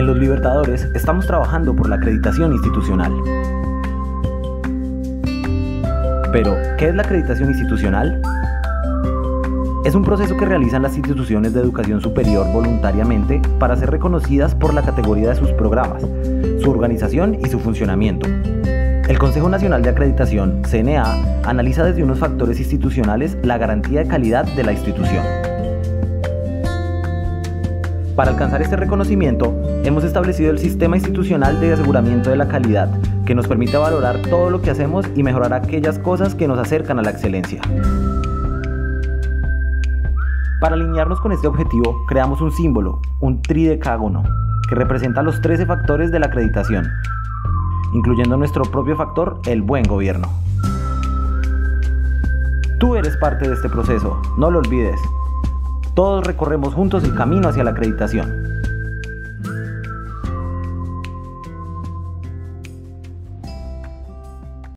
En Los Libertadores estamos trabajando por la acreditación institucional. Pero, ¿qué es la acreditación institucional? Es un proceso que realizan las instituciones de educación superior voluntariamente para ser reconocidas por la categoría de sus programas, su organización y su funcionamiento. El Consejo Nacional de Acreditación, CNA, analiza desde unos factores institucionales la garantía de calidad de la institución. Para alcanzar este reconocimiento, hemos establecido el Sistema Institucional de Aseguramiento de la Calidad, que nos permite valorar todo lo que hacemos y mejorar aquellas cosas que nos acercan a la excelencia. Para alinearnos con este objetivo, creamos un símbolo, un tridecágono, que representa los 13 factores de la acreditación, incluyendo nuestro propio factor, el buen gobierno. Tú eres parte de este proceso, no lo olvides. Todos recorremos juntos el camino hacia la acreditación.